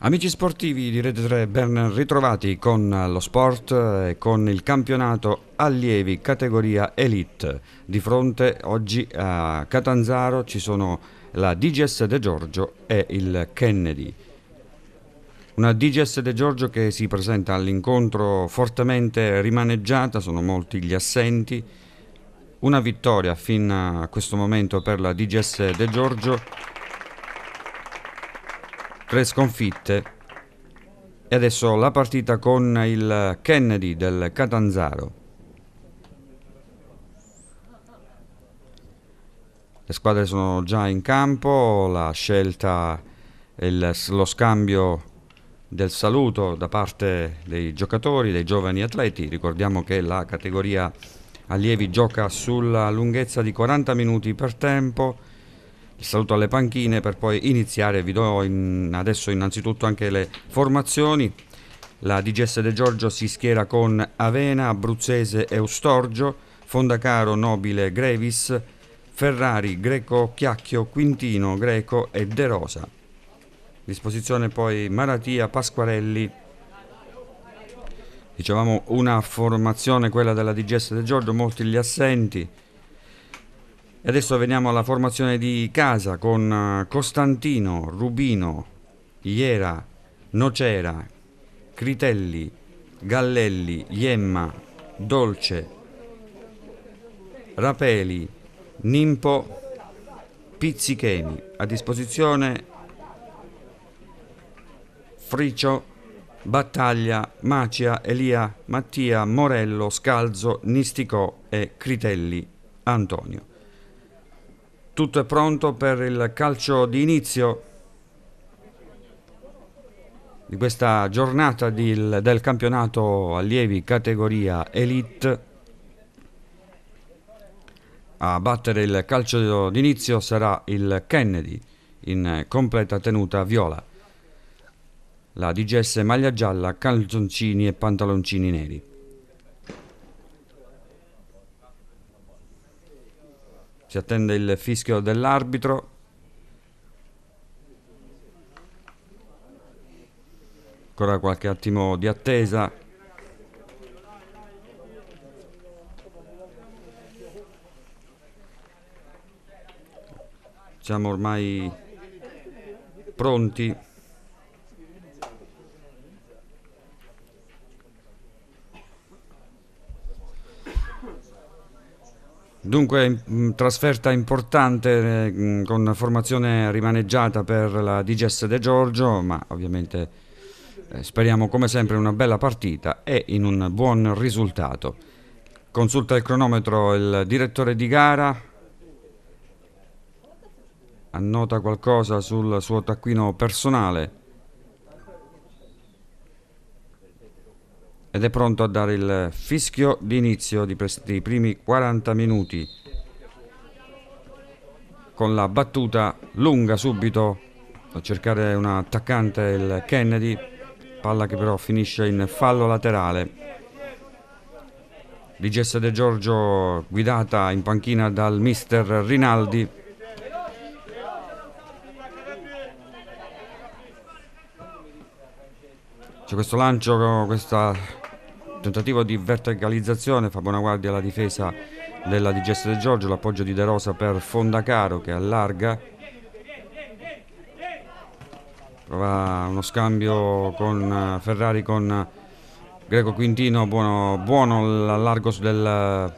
Amici sportivi di Rete 3, ben ritrovati con lo sport e con il campionato allievi categoria Elite. Di fronte oggi a Catanzaro ci sono la DGS De Giorgio e il Kennedy. Una DGS De Giorgio che si presenta all'incontro fortemente rimaneggiata, sono molti gli assenti. Una vittoria fino a questo momento per la DGS De Giorgio tre sconfitte e adesso la partita con il Kennedy del Catanzaro. Le squadre sono già in campo, la scelta e lo scambio del saluto da parte dei giocatori, dei giovani atleti. Ricordiamo che la categoria allievi gioca sulla lunghezza di 40 minuti per tempo il saluto alle panchine per poi iniziare. Vi do in, adesso innanzitutto anche le formazioni. La DGS De Giorgio si schiera con Avena, Abruzzese Eustorgio, Fondacaro, Nobile, Grevis, Ferrari, Greco, Chiacchio, Quintino, Greco e De Rosa. Disposizione poi Maratia, Pasquarelli. Dicevamo una formazione quella della DGS De Giorgio, molti gli assenti. E adesso veniamo alla formazione di casa con eh, Costantino, Rubino, Iera, Nocera, Critelli, Gallelli, Iemma, Dolce, Rapeli, Nimpo, Pizzichemi. A disposizione Fricio, Battaglia, Macia, Elia, Mattia, Morello, Scalzo, Nisticò e Critelli Antonio. Tutto è pronto per il calcio di inizio di questa giornata di, del campionato allievi categoria Elite. A battere il calcio d'inizio sarà il Kennedy in completa tenuta viola. La DGS maglia gialla, calzoncini e pantaloncini neri. Si attende il fischio dell'arbitro. Ancora qualche attimo di attesa. Siamo ormai pronti. Dunque trasferta importante eh, con formazione rimaneggiata per la DGS De Giorgio, ma ovviamente eh, speriamo come sempre una bella partita e in un buon risultato. Consulta il cronometro il direttore di gara, annota qualcosa sul suo taccuino personale. Ed è pronto a dare il fischio di inizio dei primi 40 minuti. Con la battuta lunga subito a cercare un attaccante il Kennedy palla che però finisce in fallo laterale. Di Gessa De Giorgio guidata in panchina dal mister Rinaldi. C'è questo lancio questa Tentativo di verticalizzazione, fa buona guardia alla difesa della di De Giorgio, l'appoggio di De Rosa per Fondacaro che allarga. Prova uno scambio con eh, Ferrari con Greco Quintino, buono, buono l'allargo del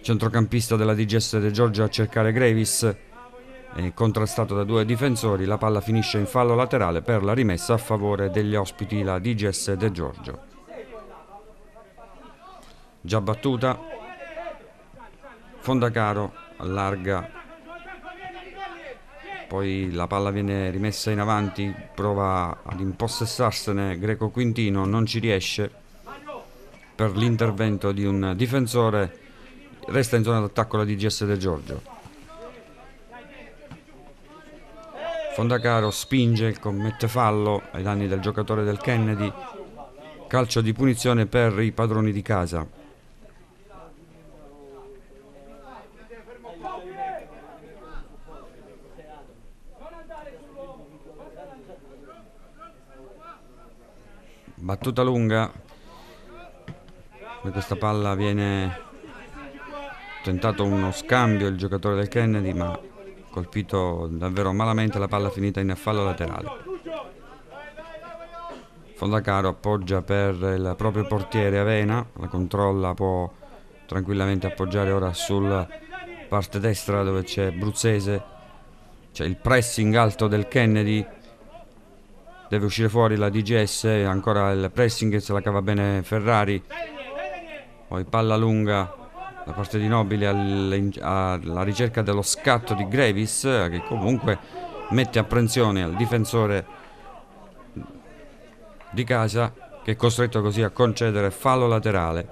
centrocampista della DGS De Giorgio a cercare Grevis è contrastato da due difensori la palla finisce in fallo laterale per la rimessa a favore degli ospiti la DGS De Giorgio già battuta. Fondacaro allarga. Poi la palla viene rimessa in avanti prova ad impossessarsene Greco Quintino non ci riesce. Per l'intervento di un difensore resta in zona d'attacco la DGS De Giorgio. Fondacaro spinge commette fallo ai danni del giocatore del Kennedy. Calcio di punizione per i padroni di casa battuta lunga. Questa palla viene tentato uno scambio il giocatore del Kennedy ma colpito davvero malamente la palla finita in fallo laterale. Fondacaro appoggia per il proprio portiere Avena la controlla può tranquillamente appoggiare ora sulla parte destra dove c'è Bruzzese. C'è il pressing alto del Kennedy deve uscire fuori la DGS ancora il pressing se la cava bene Ferrari. Poi palla lunga da parte di Nobile alla ricerca dello scatto di Gravis che comunque mette apprensione al difensore di casa che è costretto così a concedere fallo laterale.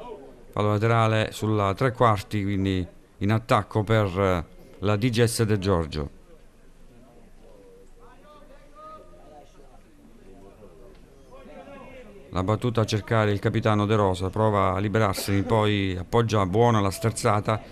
Fallo laterale sulla tre quarti quindi in attacco per la DGS De Giorgio la battuta a cercare il capitano De Rosa, prova a liberarsene, poi appoggia buona la sterzata,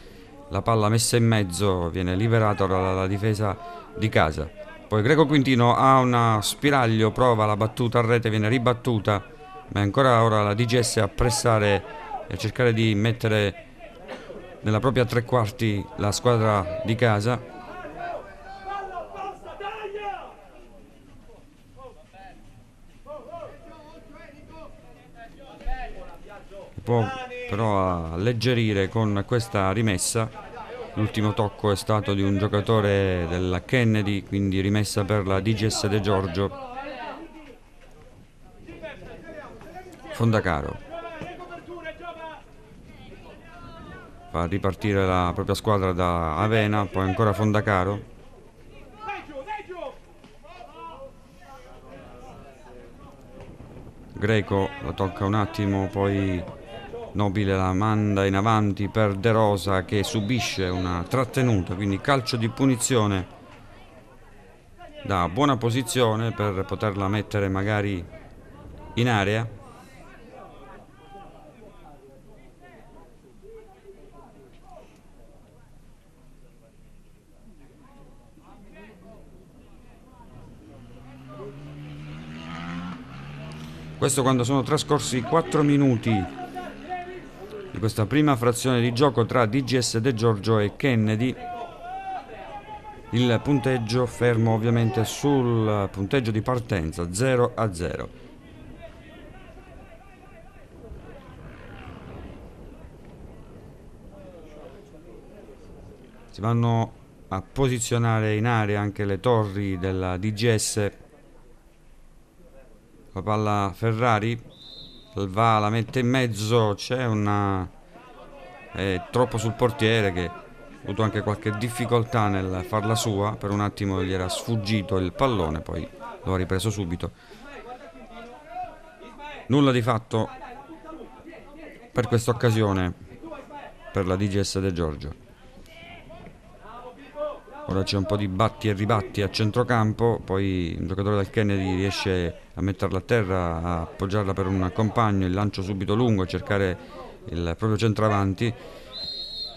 la palla messa in mezzo viene liberata dalla difesa di casa. Poi Greco Quintino ha una spiraglio, prova la battuta a rete, viene ribattuta, ma è ancora ora la DGS a pressare e a cercare di mettere nella propria tre quarti la squadra di casa può però alleggerire con questa rimessa. L'ultimo tocco è stato di un giocatore della Kennedy quindi rimessa per la DGS De Giorgio. Fondacaro. Fa ripartire la propria squadra da Avena poi ancora Fondacaro. Greco la tocca un attimo poi Nobile la manda in avanti per De Rosa che subisce una trattenuta, quindi calcio di punizione da buona posizione per poterla mettere magari in area. Questo quando sono trascorsi 4 minuti di questa prima frazione di gioco tra DGS De Giorgio e Kennedy. Il punteggio fermo ovviamente sul punteggio di partenza 0 a 0. Si vanno a posizionare in area anche le torri della DGS. La palla Ferrari va, la mette in mezzo, c'è una... è troppo sul portiere che ha avuto anche qualche difficoltà nel farla sua, per un attimo gli era sfuggito il pallone, poi lo ha ripreso subito. Nulla di fatto per questa occasione per la DGS De Giorgio. Ora c'è un po' di batti e ribatti a centrocampo, poi un giocatore del Kennedy riesce a metterla a terra, a appoggiarla per un compagno, il lancio subito lungo, a cercare il proprio centravanti.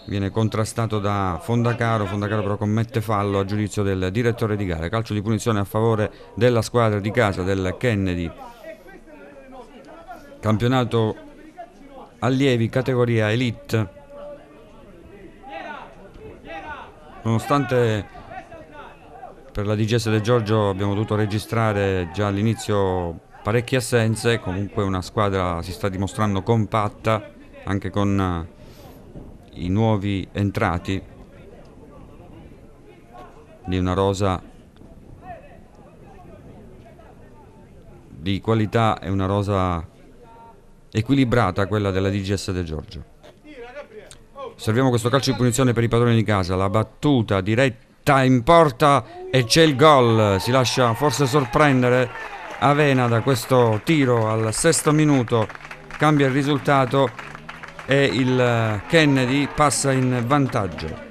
Viene contrastato da Fondacaro, Fondacaro però commette fallo a giudizio del direttore di gara. Calcio di punizione a favore della squadra di casa del Kennedy. Campionato allievi categoria Elite Nonostante per la DGS De Giorgio abbiamo dovuto registrare già all'inizio parecchie assenze, comunque una squadra si sta dimostrando compatta anche con eh, i nuovi entrati di una rosa di qualità e una rosa equilibrata quella della DGS De Giorgio. Osserviamo questo calcio di punizione per i padroni di casa, la battuta diretta in porta e c'è il gol. Si lascia forse sorprendere Avena da questo tiro al sesto minuto, cambia il risultato e il Kennedy passa in vantaggio.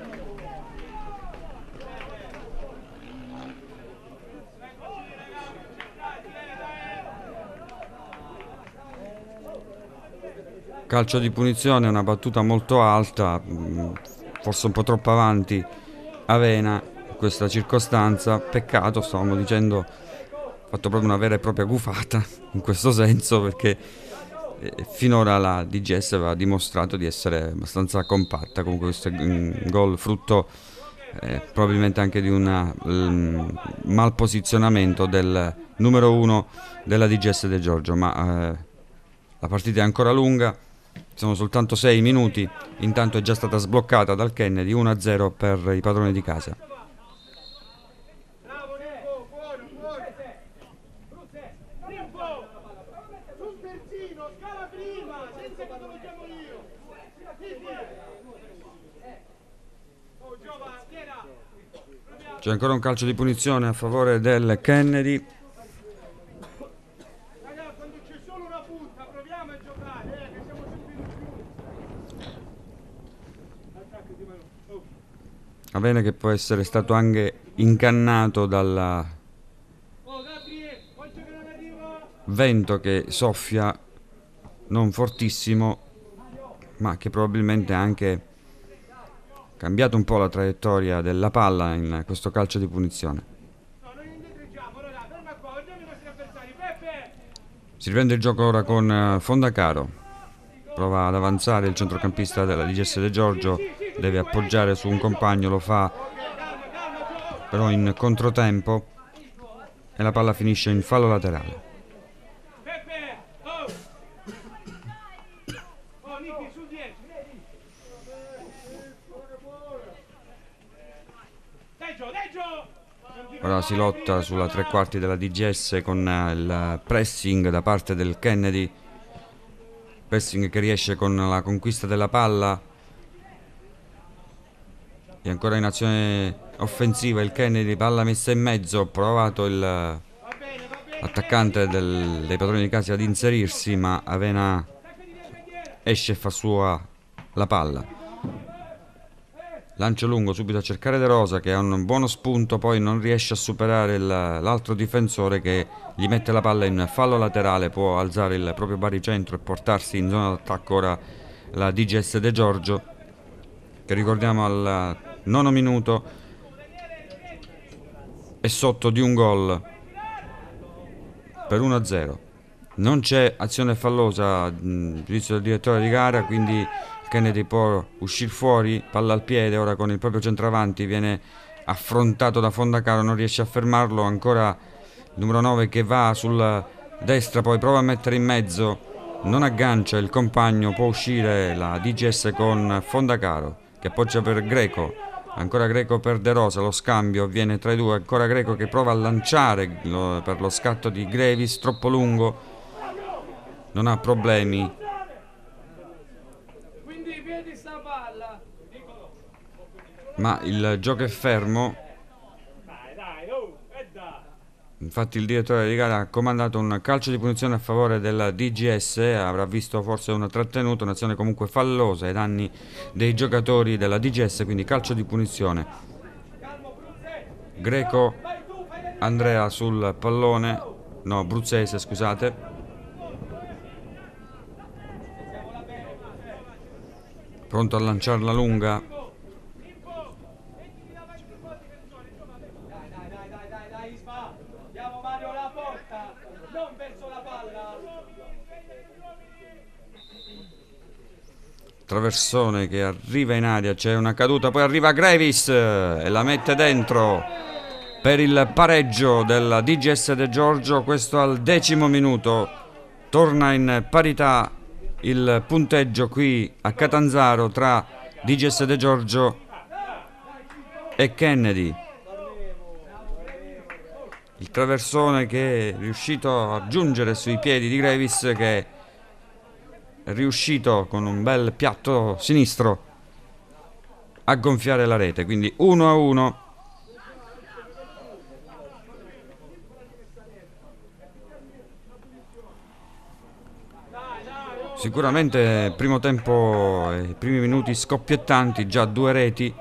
Calcio di punizione, una battuta molto alta, mm, forse un po' troppo avanti. Avena in questa circostanza, peccato, stavamo dicendo fatto proprio una vera e propria gufata in questo senso perché eh, finora la DGS aveva dimostrato di essere abbastanza compatta comunque questo è un gol frutto eh, probabilmente anche di un um, mal posizionamento del numero uno della DGS De Giorgio. Ma eh, la partita è ancora lunga sono soltanto 6 minuti intanto è già stata sbloccata dal Kennedy 1-0 per i padroni di casa C'è ancora un calcio di punizione a favore del Kennedy. Va bene che può essere stato anche incannato dal vento che soffia non fortissimo ma che probabilmente anche cambiato un po' la traiettoria della palla in questo calcio di punizione. Si riprende il gioco ora con Fondacaro. Prova ad avanzare il centrocampista della DGS De Giorgio, deve appoggiare su un compagno, lo fa però in controtempo e la palla finisce in fallo laterale. Ora si lotta sulla tre quarti della DGS con eh, il pressing da parte del Kennedy. Pressing che riesce con la conquista della palla. E ancora in azione offensiva il Kennedy, palla messa in mezzo, provato l'attaccante dei padroni di casa ad inserirsi, ma Avena esce e fa sua la palla. Lancio lungo subito a cercare De Rosa che ha un buono spunto, poi non riesce a superare l'altro difensore che gli mette la palla in fallo laterale, può alzare il proprio baricentro e portarsi in zona d'attacco ora la DGS De Giorgio che ricordiamo al nono minuto. È sotto di un gol. Per 1-0. Non c'è azione fallosa, giudizio del direttore di gara, quindi Kennedy può uscire fuori, palla al piede, ora con il proprio centravanti viene affrontato da Fondacaro, non riesce a fermarlo, ancora il numero 9 che va sulla destra, poi prova a mettere in mezzo, non aggancia il compagno, può uscire la DGS con Fondacaro che appoggia per Greco, ancora Greco per De Rosa, lo scambio avviene tra i due, ancora Greco che prova a lanciare per lo scatto di Grevis, troppo lungo, non ha problemi. Ma il gioco è fermo infatti il direttore di gara ha comandato un calcio di punizione a favore della DGS avrà visto forse una trattenuta un'azione comunque fallosa ai danni dei giocatori della DGS quindi calcio di punizione. Greco Andrea sul pallone no Bruzzese scusate. Pronto a lanciarla lunga traversone che arriva in aria, c'è una caduta, poi arriva Grevis e la mette dentro per il pareggio della DGS De Giorgio, questo al decimo minuto, torna in parità il punteggio qui a Catanzaro tra DGS De Giorgio e Kennedy. Il traversone che è riuscito a giungere sui piedi di Grevis che riuscito con un bel piatto sinistro a gonfiare la rete, quindi 1 a 1. Sicuramente primo tempo, i primi minuti scoppiettanti, già due reti.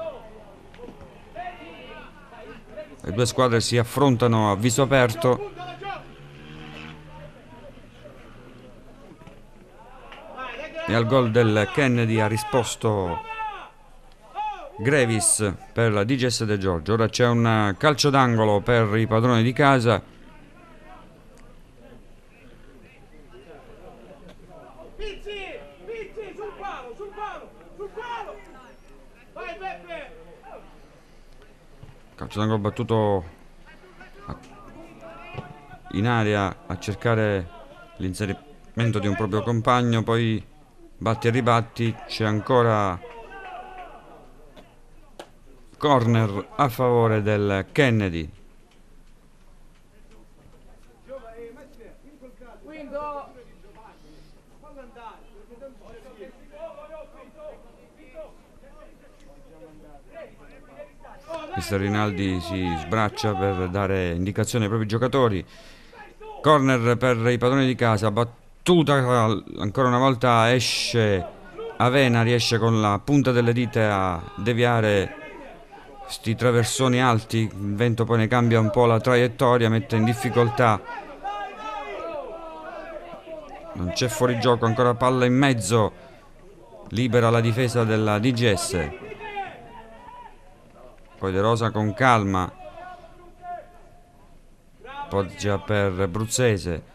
Le due squadre si affrontano a viso aperto. E al gol del Kennedy ha risposto Grevis per la DGS De Giorgio. Ora c'è un calcio d'angolo per i padroni di casa. Calcio d'angolo battuto in aria a cercare l'inserimento di un proprio compagno, poi batti e ribatti c'è ancora corner a favore del Kennedy Mister Rinaldi si sbraccia per dare indicazioni ai propri giocatori. Corner per i padroni di casa, battuta ancora una volta esce Avena, riesce con la punta delle dita a deviare questi traversoni alti, il vento poi ne cambia un po' la traiettoria, mette in difficoltà. Non c'è fuorigioco, ancora palla in mezzo, libera la difesa della DGS poi De Rosa con calma poggia per Bruzzese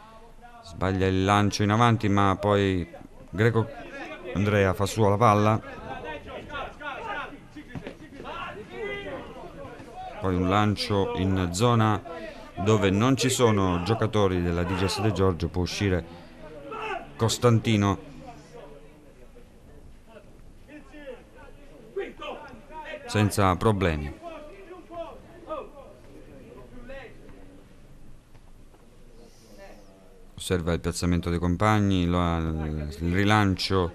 sbaglia il lancio in avanti ma poi Greco Andrea fa sua la palla poi un lancio in zona dove non ci sono giocatori della DGS De Giorgio può uscire Costantino senza problemi. Osserva il piazzamento dei compagni, il rilancio,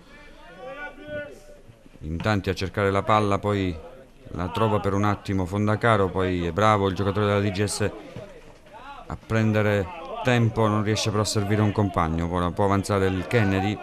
in tanti a cercare la palla, poi la trova per un attimo Fondacaro, poi è bravo il giocatore della DGS a prendere tempo, non riesce però a servire un compagno, può avanzare il Kennedy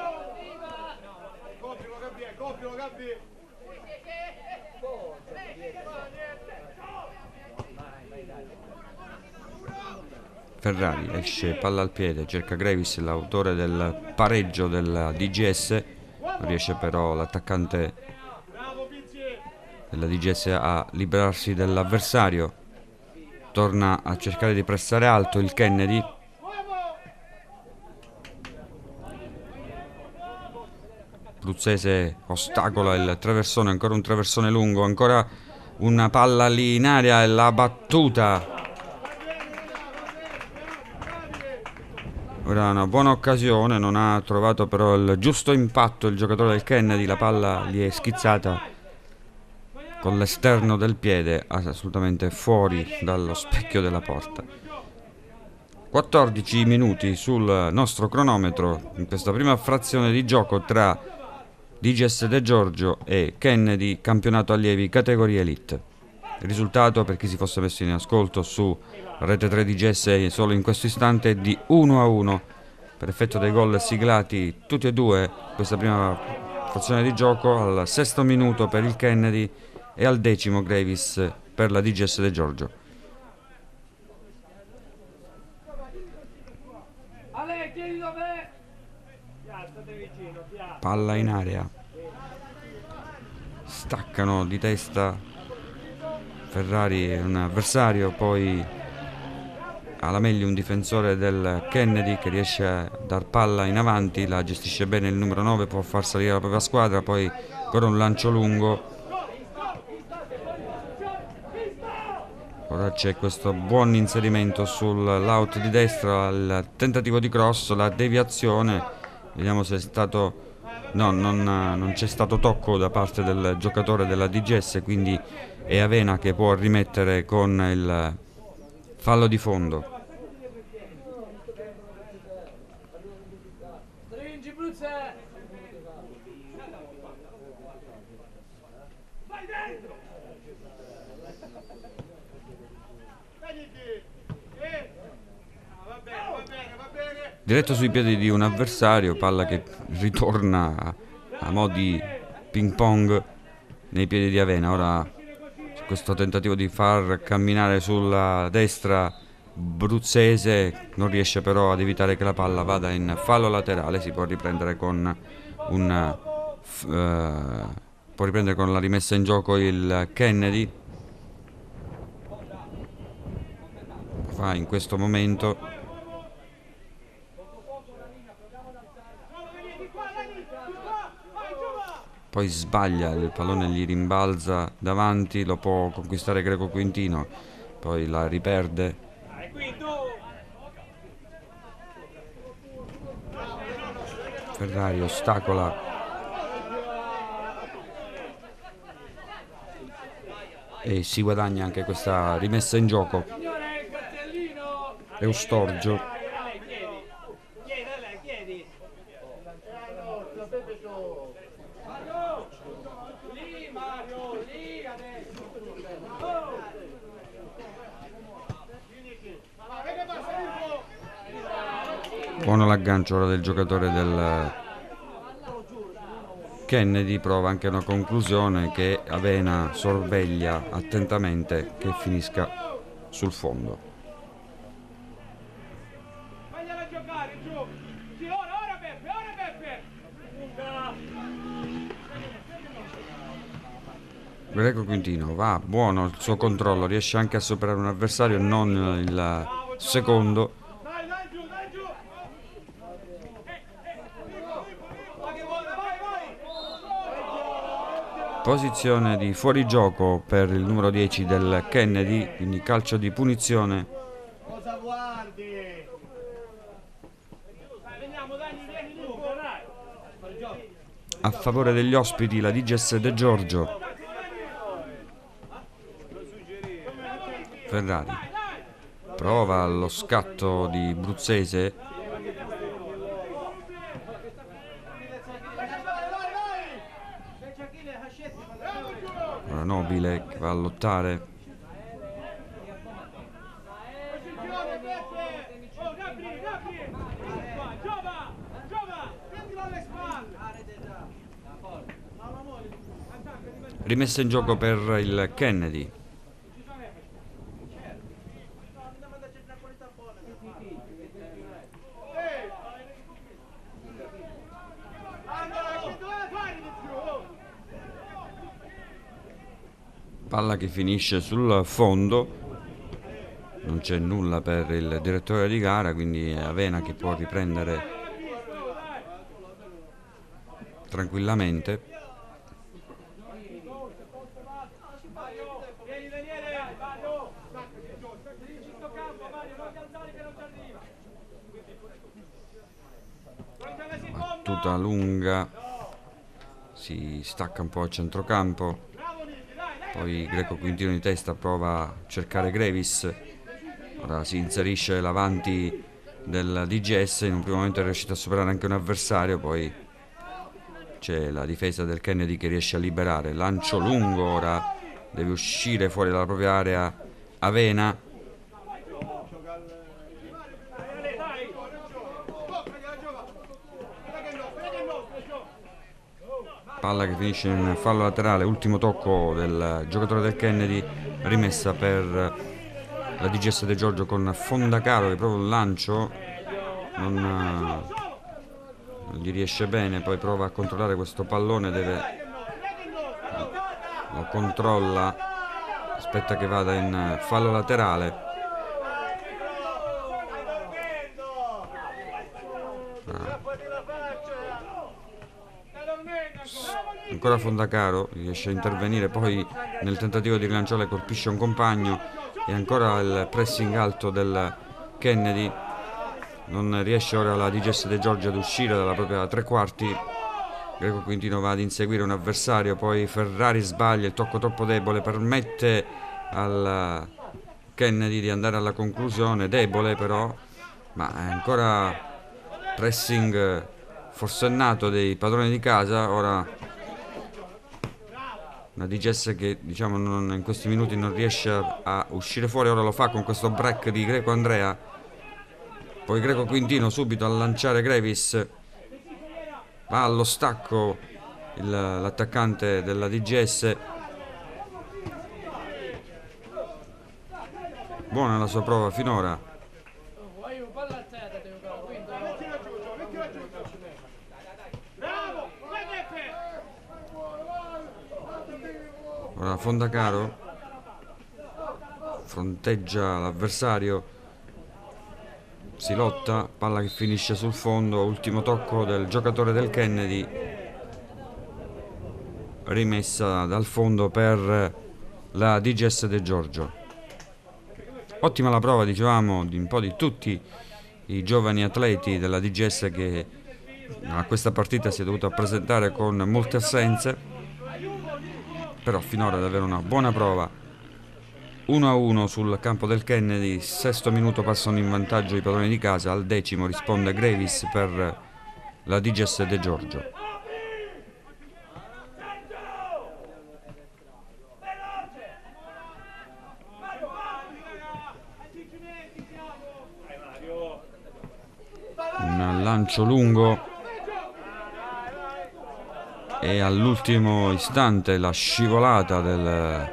Ferrari esce palla al piede, cerca Gravis, l'autore del pareggio della DGS, non riesce però l'attaccante della DGS a liberarsi dell'avversario, torna a cercare di pressare alto il Kennedy. Bruzzese ostacola il traversone, ancora un traversone lungo, ancora una palla lì in aria e la battuta Era una buona occasione, non ha trovato però il giusto impatto il giocatore del Kennedy, la palla gli è schizzata con l'esterno del piede assolutamente fuori dallo specchio della porta. 14 minuti sul nostro cronometro in questa prima frazione di gioco tra DGS De Giorgio e Kennedy campionato allievi categoria Elite. Il risultato per chi si fosse messo in ascolto su rete 3 di GS solo in questo istante di 1 a 1 per effetto dei gol siglati tutti e due questa prima frazione di gioco al sesto minuto per il Kennedy e al decimo Gravis per la DGS De Giorgio. Palla in area. Staccano di testa Ferrari un avversario, poi alla meglio un difensore del Kennedy che riesce a dar palla in avanti, la gestisce bene il numero 9, può far salire la propria squadra, poi ancora un lancio lungo. Ora c'è questo buon inserimento sull'out di destra, il tentativo di cross, la deviazione, vediamo se è stato... No, non, non c'è stato tocco da parte del giocatore della DGS, quindi è Avena che può rimettere con il fallo di fondo. Diretto sui piedi di un avversario, palla che ritorna a, a mo' di ping pong nei piedi di Avena. Ora questo tentativo di far camminare sulla destra Bruzzese non riesce però ad evitare che la palla vada in fallo laterale, si può riprendere con un uh, può riprendere con la rimessa in gioco il Kennedy. Fa in questo momento poi sbaglia, il pallone gli rimbalza davanti, lo può conquistare Greco Quintino, poi la riperde. Ferrari ostacola e si guadagna anche questa rimessa in gioco. Eustorgio Buono l'aggancio ora del giocatore del Kennedy, prova anche una conclusione che Avena sorveglia attentamente che finisca sul fondo. Greco Quintino va, buono il suo controllo, riesce anche a superare un avversario, non il secondo Posizione di fuorigioco per il numero 10 del Kennedy, quindi calcio di punizione. Cosa guardi? A favore degli ospiti la Diges De Giorgio. Ferrari. Prova lo scatto di Bruzzese Nobile che va a lottare. Rimessa in gioco per il Kennedy. Palla che finisce sul fondo. Non c'è nulla per il direttore di gara quindi Avena che può riprendere tranquillamente. Battuta lunga. Si stacca un po' a centrocampo poi Greco Quintino di testa prova a cercare Grevis. Ora si inserisce l'avanti del DGS in un primo momento è riuscito a superare anche un avversario poi c'è la difesa del Kennedy che riesce a liberare. Lancio lungo ora deve uscire fuori dalla propria area Avena palla che finisce in fallo laterale, ultimo tocco del giocatore del Kennedy, rimessa per la DGS De Giorgio con Fondacaro che proprio un lancio non, non, gli riesce bene, poi prova a controllare questo pallone, deve, lo controlla, aspetta che vada in fallo laterale. Ancora Fondacaro riesce a intervenire poi nel tentativo di rilanciare colpisce un compagno e ancora il pressing alto del Kennedy. Non riesce ora la DGS De Giorgio ad uscire dalla propria tre quarti. Greco Quintino va ad inseguire un avversario poi Ferrari sbaglia il tocco troppo debole permette al Kennedy di andare alla conclusione. Debole però ma ancora pressing forsennato dei padroni di casa. Ora una DGS che diciamo non, in questi minuti non riesce a, uscire fuori ora lo fa con questo break di Greco Andrea. Poi Greco Quintino subito a lanciare Grevis. Va allo stacco l'attaccante della DGS buona la sua prova finora Ora Fondacaro fronteggia l'avversario si lotta, palla che finisce sul fondo, ultimo tocco del giocatore del Kennedy rimessa dal fondo per la DGS De Giorgio. Ottima la prova, dicevamo, di un po' di tutti i giovani atleti della DGS che a questa partita si è dovuta presentare con molte assenze, però finora davvero una buona prova. 1-1 sul campo del Kennedy, sesto minuto passano in vantaggio i padroni di casa, al decimo risponde Gravis per la DGS De Giorgio. Un lancio lungo e all'ultimo istante la scivolata del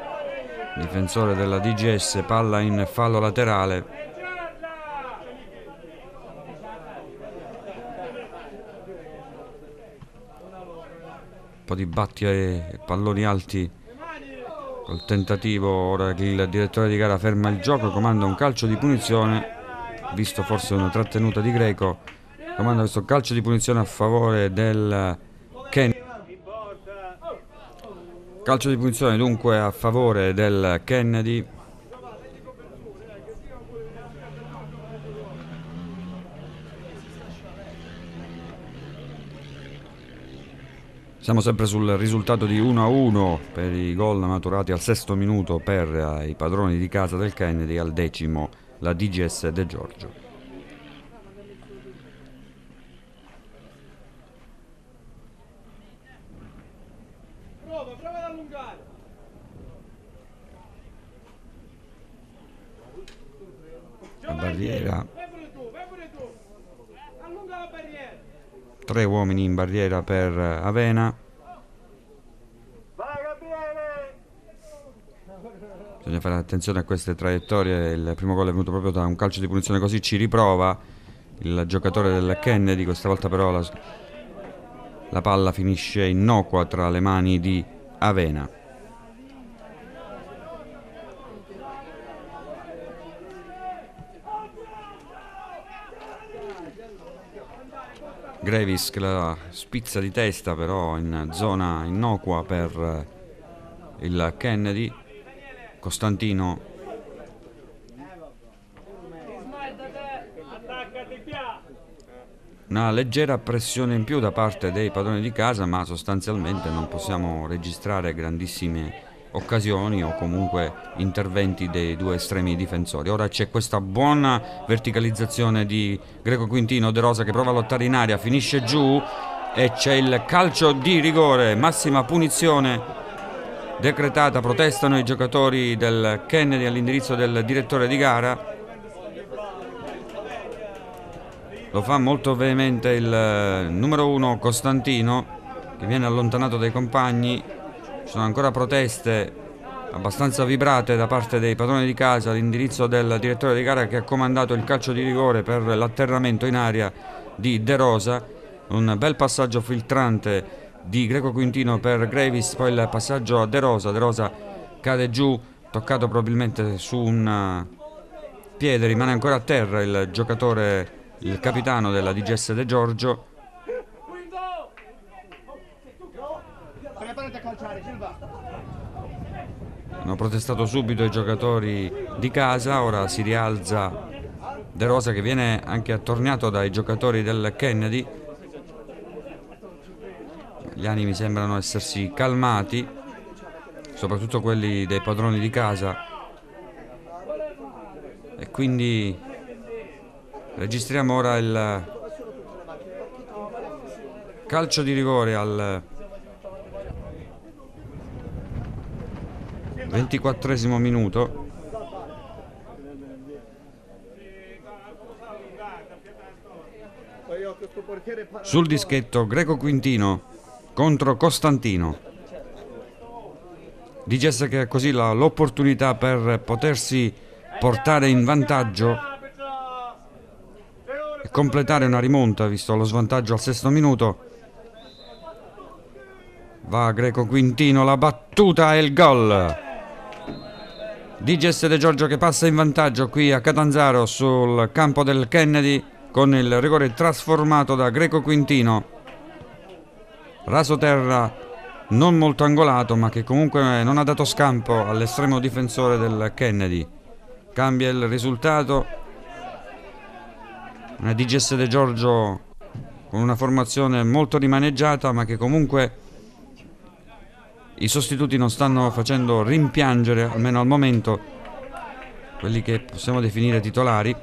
difensore della DGS, palla in fallo laterale. Un po' di batti e palloni alti col tentativo, ora il direttore di gara ferma il gioco, comanda un calcio di punizione, visto forse una trattenuta di Greco, comanda questo calcio di punizione a favore del Calcio di punizione dunque a favore del Kennedy. Siamo sempre sul risultato di 1-1 per i gol maturati al sesto minuto per eh, i padroni di casa del Kennedy, al decimo la DGS De Giorgio. La barriera. Tre uomini in barriera per Avena. Bisogna fare attenzione a queste traiettorie. Il primo gol è venuto proprio da un calcio di punizione così ci riprova il giocatore del Kennedy. Questa volta però la, la palla finisce innocua tra le mani di Avena. Grevis che la spizza di testa però in zona innocua per il Kennedy. Costantino. Una leggera pressione in più da parte dei padroni di casa ma sostanzialmente non possiamo registrare grandissime occasioni o comunque interventi dei due estremi difensori. Ora c'è questa buona verticalizzazione di Greco Quintino, De Rosa che prova a lottare in aria, finisce giù e c'è il calcio di rigore, massima punizione decretata, protestano i giocatori del Kennedy all'indirizzo del direttore di gara. Lo fa molto veemente il eh, numero uno Costantino che viene allontanato dai compagni ci sono ancora proteste abbastanza vibrate da parte dei padroni di casa all'indirizzo del direttore di gara che ha comandato il calcio di rigore per l'atterramento in aria di De Rosa. Un bel passaggio filtrante di Greco Quintino per Gravis, poi il passaggio a De Rosa. De Rosa cade giù, toccato probabilmente su un piede, rimane ancora a terra il giocatore, il capitano della DGS De Giorgio Hanno protestato subito i giocatori di casa, ora si rialza De Rosa che viene anche attorniato dai giocatori del Kennedy. Gli animi sembrano essersi calmati, soprattutto quelli dei padroni di casa. E quindi registriamo ora il calcio di rigore al 24 minuto. Sul dischetto Greco Quintino contro Costantino. Dices che ha così l'opportunità per potersi portare in vantaggio e completare una rimonta visto lo svantaggio al sesto minuto. Va Greco Quintino la battuta e il gol Diges De Giorgio che passa in vantaggio qui a Catanzaro sul campo del Kennedy con il rigore trasformato da Greco Quintino. Raso terra non molto angolato ma che comunque non ha dato scampo all'estremo difensore del Kennedy. Cambia il risultato. Una DGS De Giorgio con una formazione molto rimaneggiata ma che comunque i sostituti non stanno facendo rimpiangere, almeno al momento, quelli che possiamo definire titolari.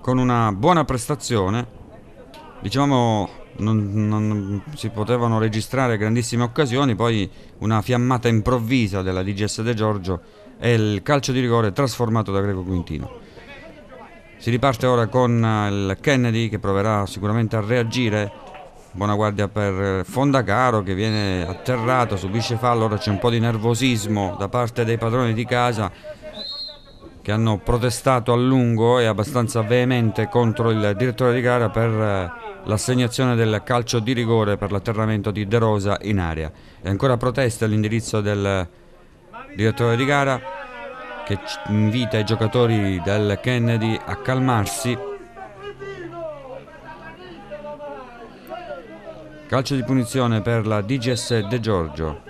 Con una buona prestazione, diciamo non, non, si potevano registrare grandissime occasioni, poi una fiammata improvvisa della DGS De Giorgio e il calcio di rigore trasformato da Greco Quintino. Si riparte ora con il Kennedy che proverà sicuramente a reagire. Buona guardia per Fondacaro che viene atterrato, subisce fallo, ora c'è un po' di nervosismo da parte dei padroni di casa che hanno protestato a lungo e abbastanza veemente contro il direttore di gara per l'assegnazione del calcio di rigore per l'atterramento di De Rosa in area. E ancora protesta all'indirizzo del direttore di gara che invita i giocatori del Kennedy a calmarsi. Calcio di punizione per la DGS De Giorgio.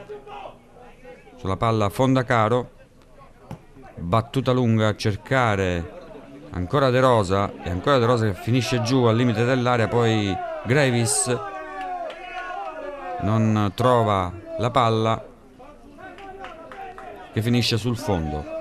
Sulla palla Fondacaro. Battuta lunga a cercare ancora De Rosa e ancora De Rosa che finisce giù al limite dell'area poi Gravis non trova la palla che finisce sul fondo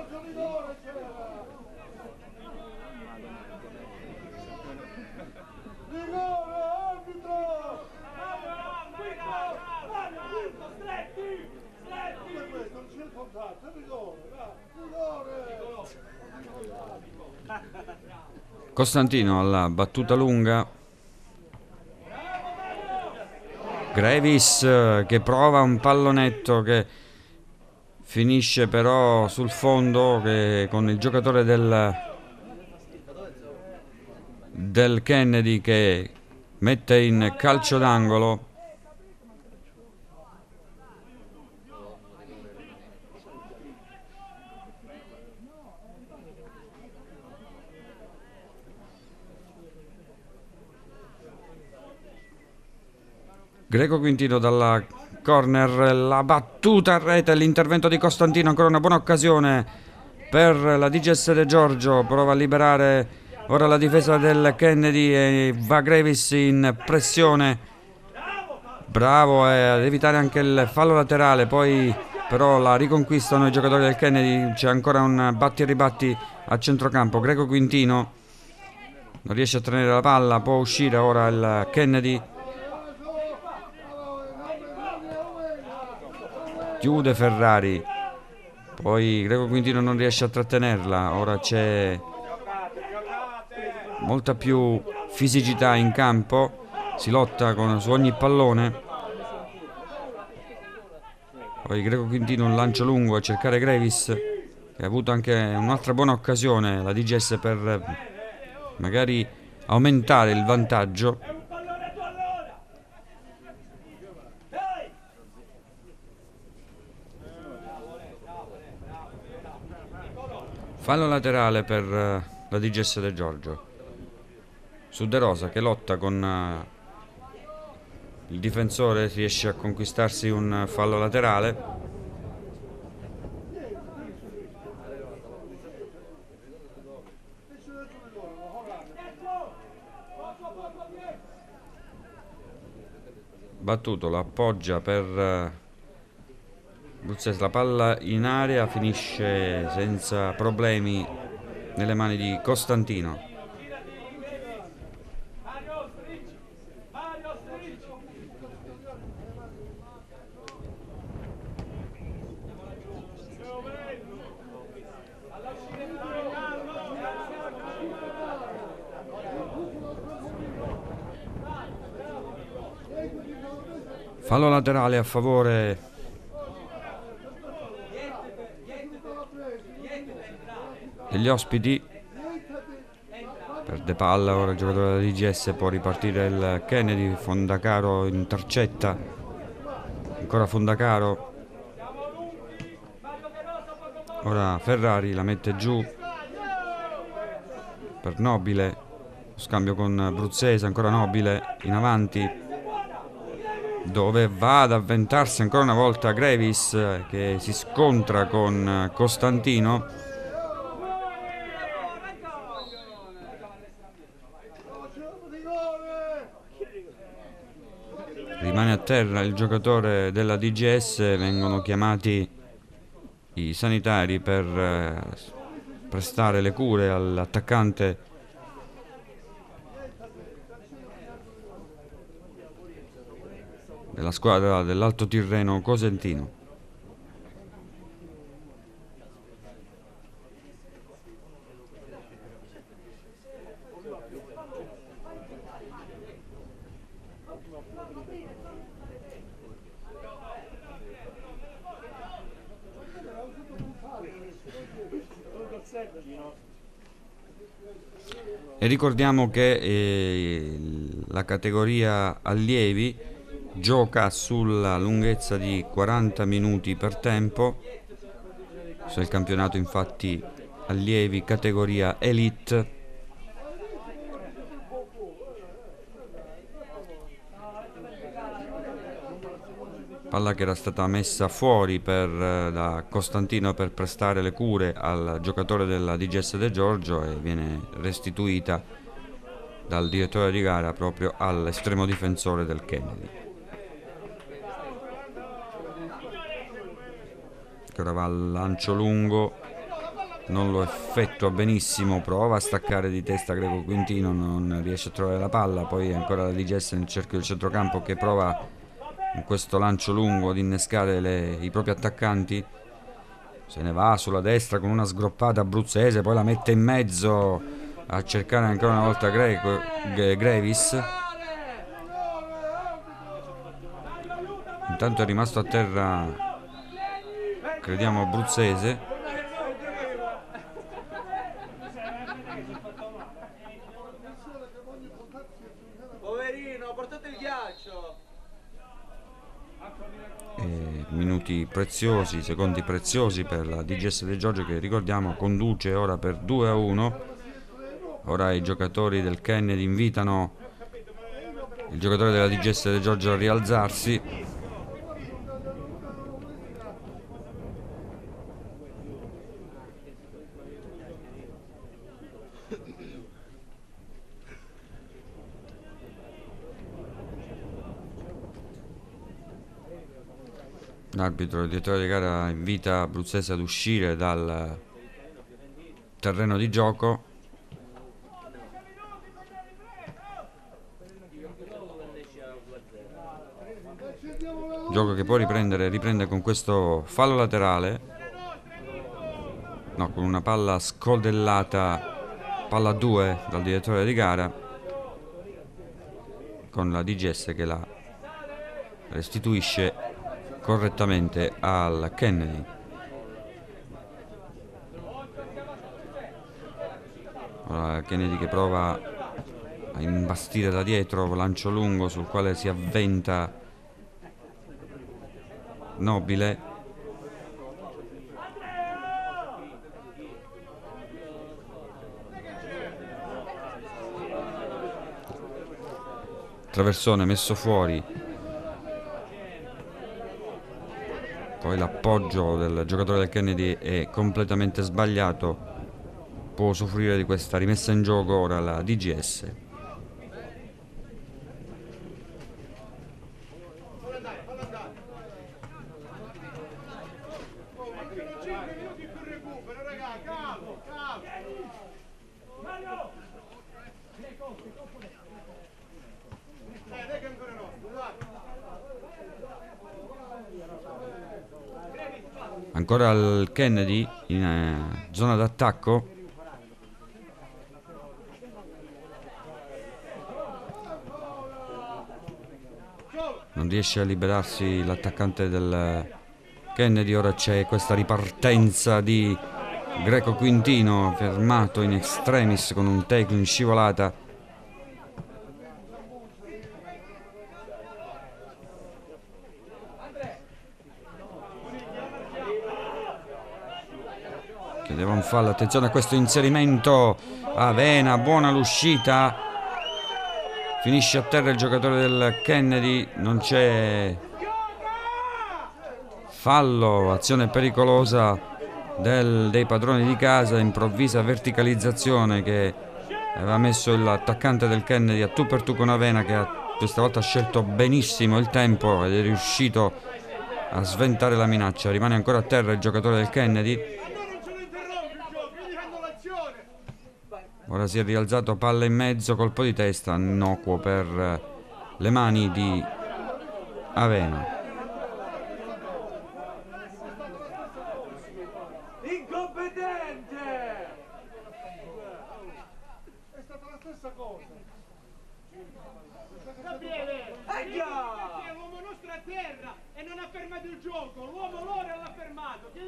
Costantino alla battuta lunga. Grevis eh, che prova un pallonetto che finisce però sul fondo con il giocatore del, del Kennedy che mette in calcio d'angolo Greco Quintino dalla corner, la battuta a rete, l'intervento di Costantino, ancora una buona occasione per la DGS De Giorgio, prova a liberare ora la difesa del Kennedy e va Grevis in pressione, bravo ad evitare anche il fallo laterale, poi però la riconquistano i giocatori del Kennedy, c'è ancora un batti e ribatti a centrocampo, Greco Quintino non riesce a tenere la palla, può uscire ora il Kennedy chiude Ferrari. Poi Greco Quintino non riesce a trattenerla. Ora c'è molta più fisicità in campo. Si lotta con, su ogni pallone. Poi Greco Quintino un lancio lungo a cercare Grevis che ha avuto anche un'altra buona occasione la DGS per magari aumentare il vantaggio Fallo laterale per uh, la DGS De Giorgio. Su De Rosa che lotta con uh, il difensore, riesce a conquistarsi un fallo laterale. Battuto, appoggia per... Bruzzese la palla in area finisce senza problemi nelle mani di Costantino. Fallo laterale a favore degli ospiti perde palla ora il giocatore della DGS può ripartire il Kennedy Fondacaro intercetta ancora Fondacaro. Ora Ferrari la mette giù per Nobile scambio con Bruzzese ancora Nobile in avanti. Dove va ad avventarsi ancora una volta Grevis che si scontra con Costantino rimane a terra il giocatore della DGS vengono chiamati i sanitari per eh, prestare le cure all'attaccante della squadra dell'Alto Tirreno Cosentino. E ricordiamo che eh, la categoria allievi gioca sulla lunghezza di 40 minuti per tempo. Se campionato infatti allievi categoria elite palla che era stata messa fuori per, eh, da Costantino per prestare le cure al giocatore della DGS De Giorgio e viene restituita dal direttore di gara proprio all'estremo difensore del Kennedy. che ora va al lancio lungo non lo effettua benissimo prova a staccare di testa Greco Quintino non riesce a trovare la palla poi ancora la DGS nel cerchio del centrocampo che prova in questo lancio lungo ad innescare le, i propri attaccanti se ne va sulla destra con una sgroppata abruzzese poi la mette in mezzo a cercare ancora una volta Greco, Grevis. Intanto è rimasto a terra crediamo abruzzese poverino portate il ghiaccio e minuti preziosi secondi preziosi per la DGS De Giorgio che ricordiamo conduce ora per 2 a 1 ora i giocatori del Kennedy invitano il giocatore della DGS De Giorgio a rialzarsi L'arbitro, il direttore di gara invita Abruzzese ad uscire dal terreno di gioco. Gioco che può riprendere, riprende con questo fallo laterale. No, con una palla scodellata, palla 2 dal direttore di gara. Con la DGS che la restituisce correttamente al Kennedy. Ora Kennedy che prova a imbastire da dietro, lancio lungo sul quale si avventa Nobile. Traversone messo fuori poi l'appoggio del giocatore del Kennedy è completamente sbagliato. Può soffrire di questa rimessa in gioco ora la DGS ancora il Kennedy in eh, zona d'attacco. Non riesce a liberarsi l'attaccante del Kennedy. Ora c'è questa ripartenza di Greco Quintino fermato in extremis con un tackle in scivolata fallo attenzione a questo inserimento Avena buona l'uscita Finisce a terra il giocatore del Kennedy, non c'è fallo, azione pericolosa del, dei padroni di casa, improvvisa verticalizzazione che aveva messo l'attaccante del Kennedy a tu per tu con Avena che ha, questa volta ha scelto benissimo il tempo ed è riuscito a sventare la minaccia. Rimane ancora a terra il giocatore del Kennedy. Ora si è rialzato palla in mezzo, colpo di testa, innocuo per le mani di Avena.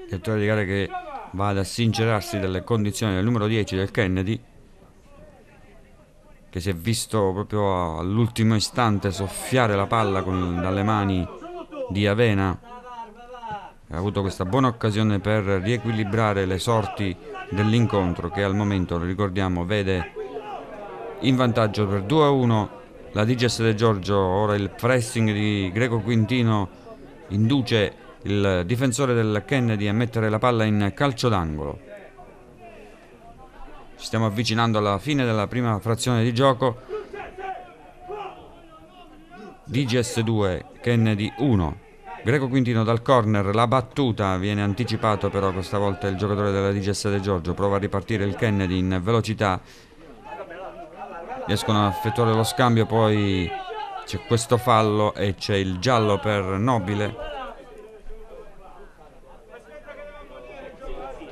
Direttore di gara che va ad assincerarsi delle condizioni del numero 10 del Kennedy che si è visto proprio all'ultimo istante soffiare la palla con, dalle mani di Avena ha avuto questa buona occasione per riequilibrare le sorti dell'incontro che al momento, lo ricordiamo, vede in vantaggio per 2-1 la DGS De Giorgio, ora il pressing di Greco Quintino induce il difensore del Kennedy a mettere la palla in calcio d'angolo. Ci stiamo avvicinando alla fine della prima frazione di gioco. DGS 2, Kennedy 1. Greco Quintino dal corner, la battuta viene anticipato però questa volta il giocatore della DGS De Giorgio, prova a ripartire il Kennedy in velocità, riescono a effettuare lo scambio, poi c'è questo fallo e c'è il giallo per Nobile.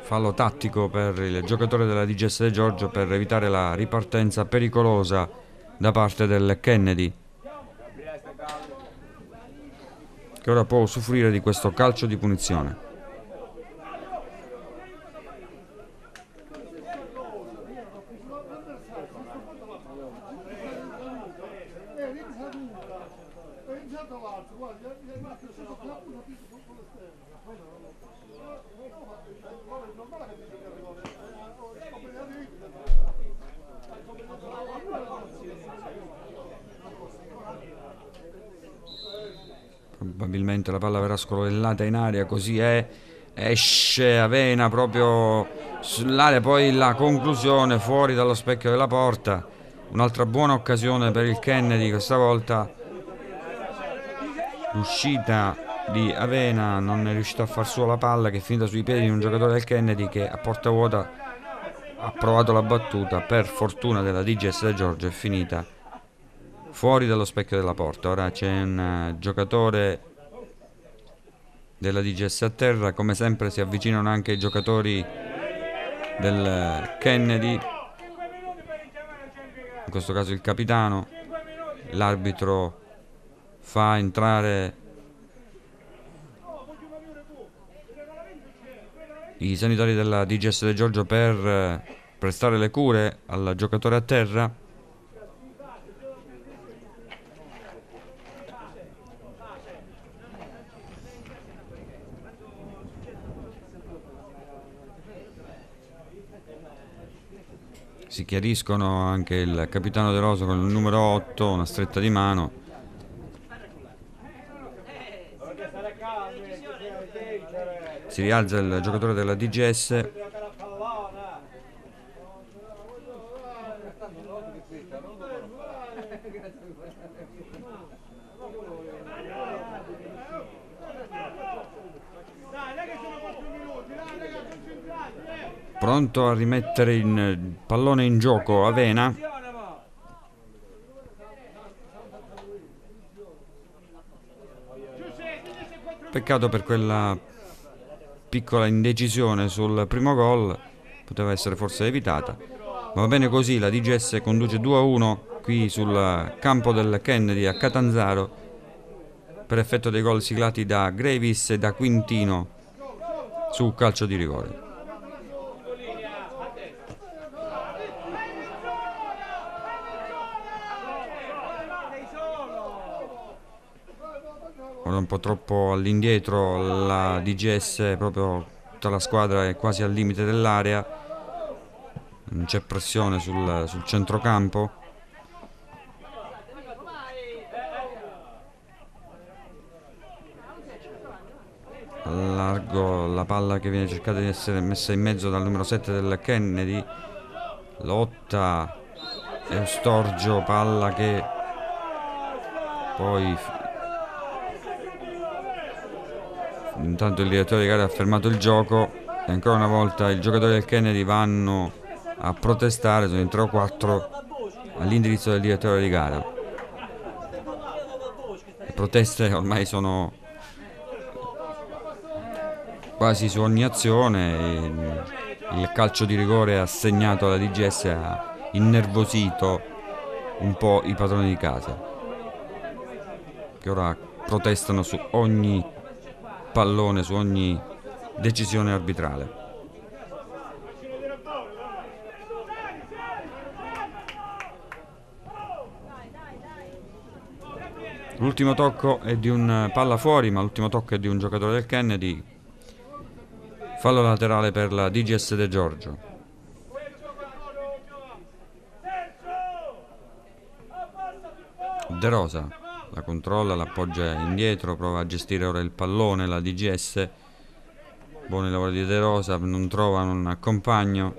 Fallo tattico per il giocatore della DGS De Giorgio per evitare la ripartenza pericolosa da parte del Kennedy. che ora può usufruire di questo calcio di punizione. Probabilmente la palla verrà scrollata in aria così è. Esce Avena proprio sull'area poi la conclusione fuori dallo specchio della porta. Un'altra buona occasione per il Kennedy questa volta l'uscita di Avena non è riuscito a far sua la palla che è finita sui piedi di un giocatore del Kennedy che a porta vuota ha provato la battuta. Per fortuna della DGS da Giorgio è finita fuori dallo specchio della porta. Ora c'è un giocatore della DGS a terra. Come sempre si avvicinano anche i giocatori del Kennedy in questo caso il capitano. L'arbitro fa entrare i sanitari della DGS De Giorgio per prestare le cure al giocatore a terra si chiariscono anche il capitano De Rosa con il numero 8, una stretta di mano. Si rialza il giocatore della DGS. Pronto a rimettere il pallone in gioco Avena. Peccato per quella piccola indecisione sul primo gol poteva essere forse evitata. Ma va bene così la DGS conduce 2-1 qui sul campo del Kennedy a Catanzaro per effetto dei gol siglati da Gravis e da Quintino su calcio di rigore ora un po' troppo all'indietro la DGS proprio tutta la squadra è quasi al limite dell'area. Non c'è pressione sul, sul centrocampo. Al largo la palla che viene cercata di essere messa in mezzo dal numero 7 del Kennedy. Lotta Eustorgio palla che poi intanto il direttore di gara ha fermato il gioco e ancora una volta i giocatori del Kennedy vanno a protestare sono in 3 o 4 all'indirizzo del direttore di gara. Le proteste ormai sono quasi su ogni azione il calcio di rigore assegnato alla DGS ha innervosito un po' i padroni di casa che ora protestano su ogni pallone, su ogni decisione arbitrale. L'ultimo tocco è di un palla fuori, ma l'ultimo tocco è di un giocatore del Kennedy. Fallo laterale per la DGS De Giorgio. De Rosa la controlla, l'appoggia indietro, prova a gestire ora il pallone, la DGS. Buoni lavori di De Rosa, non trova un compagno.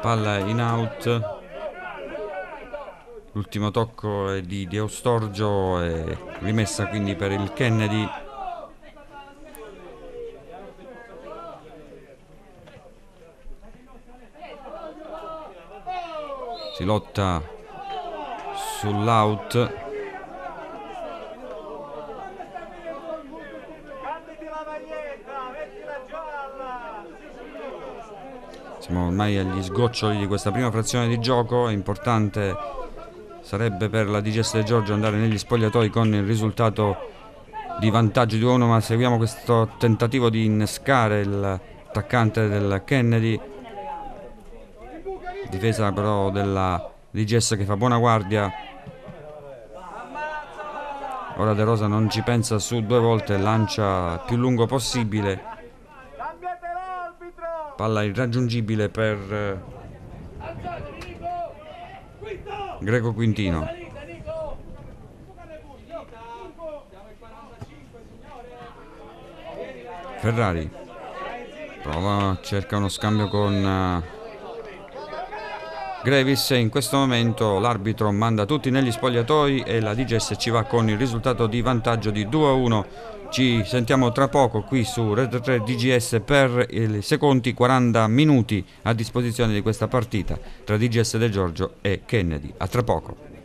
Palla in out. L'ultimo tocco è di Deostorgio e rimessa quindi per il Kennedy. Si lotta sull'out. Siamo ormai agli sgoccioli di questa prima frazione di gioco. È importante sarebbe per la DGS Giorgio andare negli spogliatoi con il risultato di vantaggio di 1 ma seguiamo questo tentativo di innescare l'attaccante del Kennedy difesa però della DGS che fa buona guardia. Ora De Rosa non ci pensa su due volte lancia più lungo possibile. Palla irraggiungibile per eh, Greco Quintino. Ferrari. Prova cerca uno scambio con uh, Grevis in questo momento l'arbitro manda tutti negli spogliatoi e la DGS ci va con il risultato di vantaggio di 2 a 1 ci sentiamo tra poco qui su Red 3 DGS per i secondi 40 minuti a disposizione di questa partita tra DGS De Giorgio e Kennedy. A tra poco